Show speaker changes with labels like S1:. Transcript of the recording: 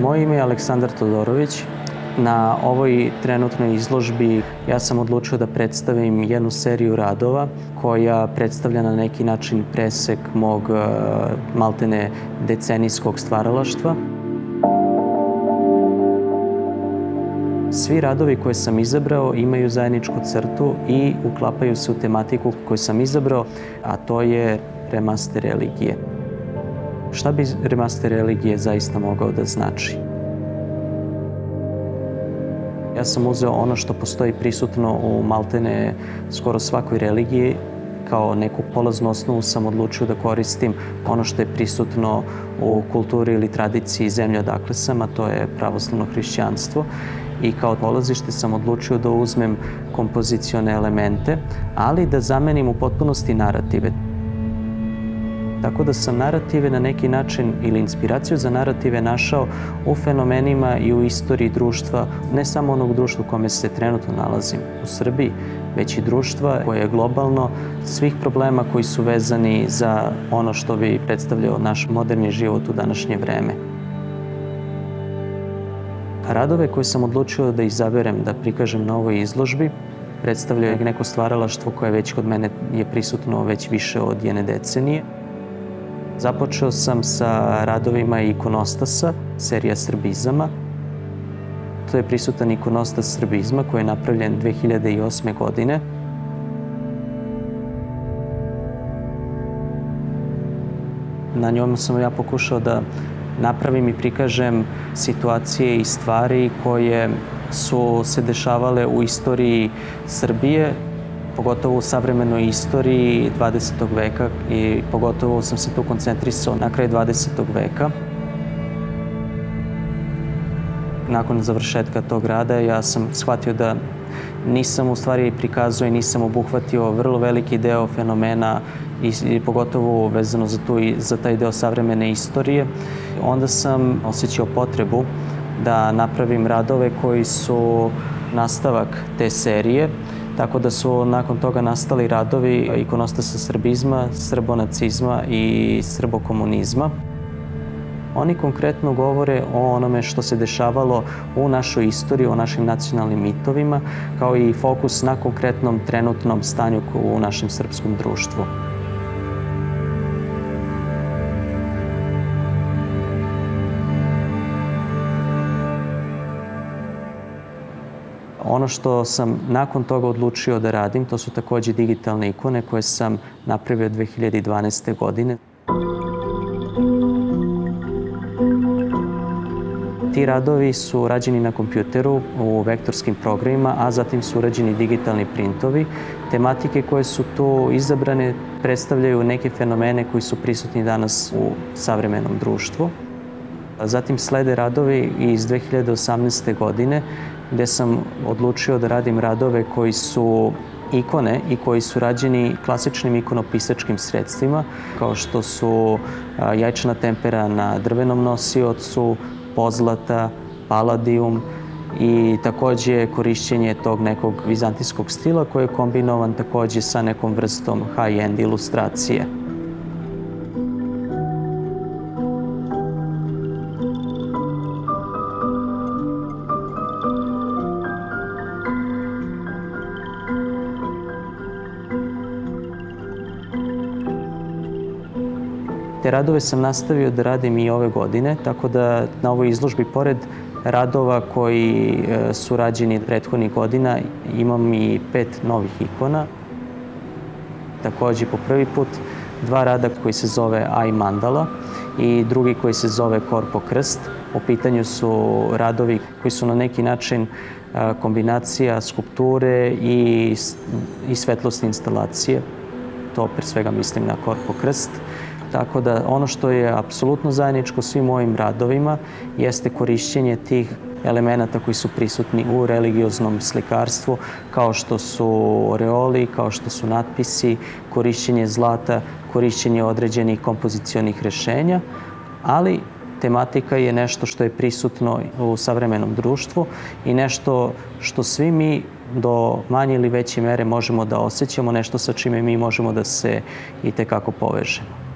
S1: Moje ime je Aleksandar Todorović. Na ovoj trenutnoj izložbi ja sam odlučio da predstavim jednu seriju radova koja predstavlja na neki način presek mog e, maltene decenijskog stvaralaštva. Svi radovi koje sam izabrao imaju zajedničku crtu i uklapaju se u tematiku koju sam izabrao, a to je remaster religije. Šta bi remaster religije zaista mogao da znači? Ja sam uzeo ono što postoji prisutno u maltene skoro svakoj religiji, kao neku polaznu osnovu sam odlučio da koristim ono što je prisutno u kulturi ili tradiciji zemlje odakle sam, a to je pravoslavno hrišćanstvo. I kao polazište sam odlučio da uzmem kompozicione elemente, ali da zamenim u potpunosti narative. Tako da sam narative na neki način ili inspiraciju za narative našao u fenomenima i u istoriji društva, ne samo onog društva u kome se trenutno nalazim u Srbiji, već i društva koje je globalno svih problema koji su vezani za ono što bi predstavljao naš moderni život u današnje vreme. Radove koje sam odlučio da izaberem da prikažem na ovoj izložbi predstavljaju neko stvaralaštvo koje već kod mene je prisutno već više od jedne decenije. Započeo sam sa radovima ikonostasa, serija Srbizama. To je prisutan ikonostas Srbizma koji je napravljen 2008. godine. Na njom sam ja pokušao da napravim i prikažem situacije i stvari koje su se dešavale u istoriji Srbije, pogotovo u savremenoj istoriji 20. veka i pogotovo sam se tu koncentrisao na kraj 20. veka. Nakon završetka tog rada ja sam shvatio da nisam u stvari prikazao i nisam obuhvatio vrlo veliki deo fenomena i, i pogotovo vezano za, tu, za taj deo savremene istorije. Onda sam osjećao potrebu da napravim radove koji su nastavak te serije Tako da su nakon toga nastali radovi ikonostasa srbizma, srbonacizma i srbokomunizma. Oni konkretno govore o onome što se dešavalo u našoj istoriji, o našim nacionalnim mitovima, kao i fokus na konkretnom trenutnom stanju u našem srpskom društvu. Ono što sam nakon toga odlučio da radim, to su takođe digitalne ikone koje sam napravio 2012. godine. Ti radovi su rađeni na kompjuteru u vektorskim programima, a zatim su urađeni digitalni printovi. Tematike koje su tu izabrane predstavljaju neke fenomene koji su prisutni danas u savremenom društvu. Zatim slede radovi iz 2018. godine gde sam odlučio da radim radove koji su ikone i koji su rađeni klasičnim ikonopisačkim sredstvima, kao što su jajčana tempera na drvenom nosiocu, pozlata, paladijum i takođe korišćenje tog nekog vizantijskog stila koji je kombinovan takođe sa nekom vrstom high-end ilustracije. Te radove sam nastavio da radim i ove godine, tako da na ovoj izložbi, pored radova koji e, su rađeni prethodnih godina, imam i pet novih ikona. Takođe, po prvi put, dva rada koji se zove Aj Mandala i drugi koji se zove Korpo Krst. U pitanju su radovi koji su na neki način e, kombinacija skulpture i, i svetlosne instalacije. To pre svega mislim na Korpo Krst. Tako da ono što je apsolutno zajedničko svim mojim radovima jeste korišćenje tih elemenata koji su prisutni u religioznom slikarstvu, kao što su oreoli, kao što su natpisi, korišćenje zlata, korišćenje određenih kompozicionih rešenja, ali tematika je nešto što je prisutno u savremenom društvu i nešto što svi mi do manje ili veće mere možemo da osjećamo, nešto sa čime mi možemo da se i tekako povežemo.